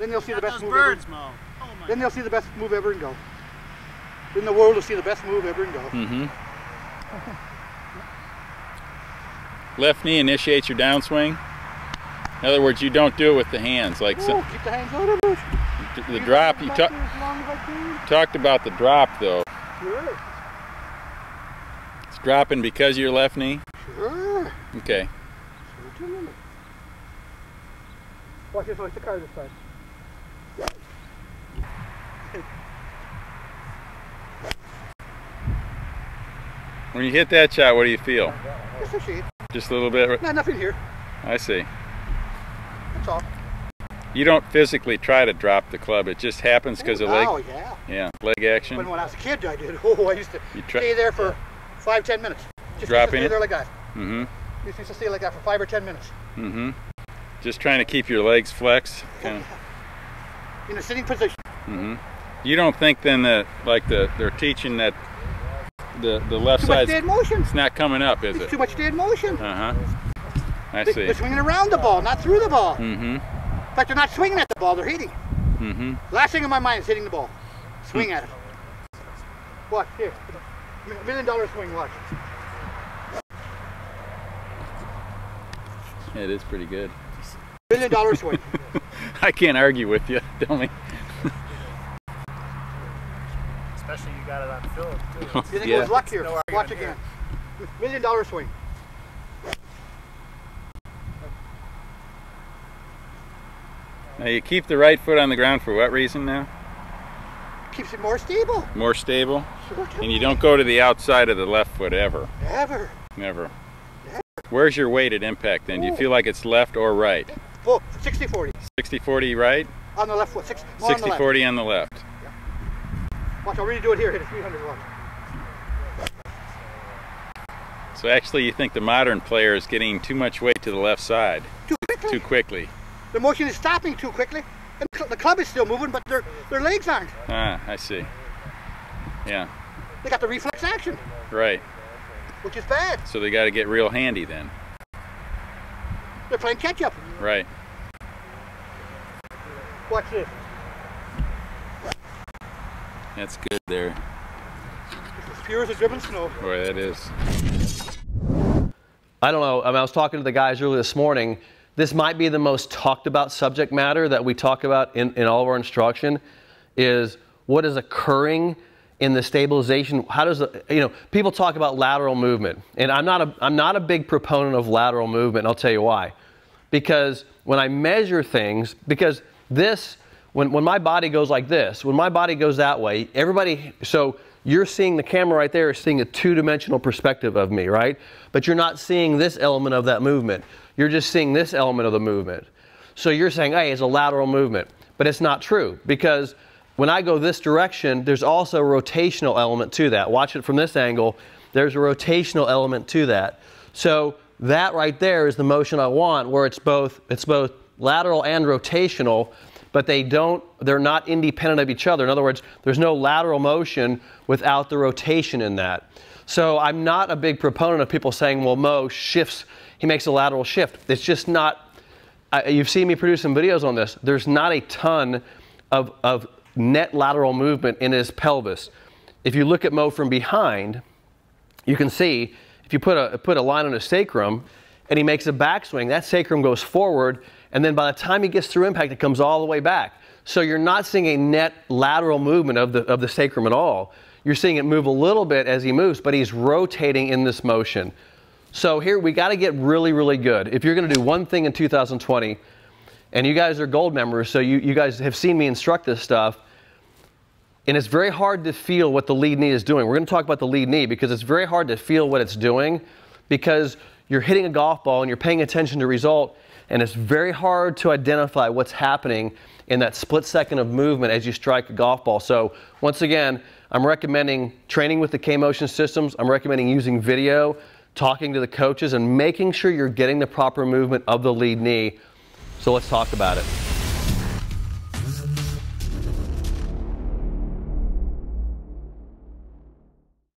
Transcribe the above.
Then they'll see the best move birds, ever. Moe. Oh my Then they'll see the best move ever and go. Then the world will see the best move ever and go. Mm-hmm. Left knee initiates your downswing. In other words, you don't do it with the hands. Like Ooh, some, keep the hands out of it. the Keep drop, you back ta- there as long as I can. talked about the drop though. Sure, It's dropping because of your left knee? sure. Okay. Certainly. Watch this, watch the car this time. When you hit that shot, what do you feel? Just a shade. Just a little bit? Not nothing here. I see. That's all. You don't physically try to drop the club. It just happens because of leg. Oh, yeah. Yeah, leg action. When, when I was a kid, I did. Oh, I used to stay there for five, ten minutes. Just Dropping used to stay it? there like that. Mm-hmm. Used to stay like that for five or ten minutes. Mm-hmm. Just trying to keep your legs flexed. Kind of. In a sitting position. Mm-hmm. You don't think then that like the they're teaching that the the left side's dead motion. it's not coming up, is It's it? too much dead motion. Uh huh. I see. They're swinging around the ball, not through the ball. Mm-hmm. In fact, they're not swinging at the ball, they're hitting. Mm-hmm. Last thing in my mind is hitting the ball. Swing at it. Watch, here. Million dollar swing, watch. It is pretty good. Million dollar swing. I can't argue with you. Tell me. Especially you got it on film too. You think Yeah. it was luck here? No argument Watch here. again. Million dollar swing. Now you keep the right foot on the ground for what reason now? Keeps it more stable. More stable? Sure And you don't go to the outside of the left foot ever. Never. Never. Where's your weight at impact then? Do you feel like it's left or right? Oh, 60 40. 60-40 right, On the left foot. Six, more on the left. 60-40 on the left. Watch, I'll really do it here. Hit a 300 watch. So actually you think the modern player is getting too much weight to the left side Too quickly. too quickly. The motion is stopping too quickly. And the club is still moving, but their, their legs aren't. Ah, I see. Yeah, They got the reflex action, right. which is bad. So they got to get real handy then. They're playing catch up. Right. Watch this. That's good there. It's as pure as a driven snow. Boy, that is. I don't know. I, mean, I was talking to the guys earlier this morning. This might be the most talked about subject matter that we talk about in, in all of our instruction is what is occurring in the stabilization. How does the, you know, people talk about lateral movement. And I'm not a, I'm not a big proponent of lateral movement. And I'll tell you why. Because when I measure things, because this, when, when my body goes like this, when my body goes that way, everybody, so you're seeing the camera right there is seeing a two-dimensional perspective of me, right? But you're not seeing this element of that movement. You're just seeing this element of the movement. So you're saying, hey, it's a lateral movement. But it's not true because when I go this direction, there's also a rotational element to that. Watch it from this angle. There's a rotational element to that. So that right there is the motion I want where it's both it's both lateral and rotational, but they don't they're not independent of each other. In other words, there's no lateral motion without the rotation in that. So I'm not a big proponent of people saying, well, Moe shifts, he makes a lateral shift. It's just not I, you've seen me produce some videos on this. There's not a ton of, of net lateral movement in his pelvis. If you look at Moe from behind, you can see if you put a, put a line on his sacrum and he makes a backswing, that sacrum goes forward, and then by the time he gets through impact, it comes all the way back. So you're not seeing a net lateral movement of the, of the sacrum at all. You're seeing it move a little bit as he moves, but he's rotating in this motion. So here we got to get really, really good. If you're going to do one thing in 2020, and you guys are gold members, so you, you guys have seen me instruct this stuff, and it's very hard to feel what the lead knee is doing. We're going to talk about the lead knee because it's very hard to feel what it's doing because you're hitting a golf ball and you're paying attention to result, and it's very hard to identify what's happening in that split second of movement as you strike a golf ball. So once again, I'm recommending training with the K-Motion systems. I'm recommending using video, talking to the coaches, and making sure you're getting the proper movement of the lead knee. So let's talk about it.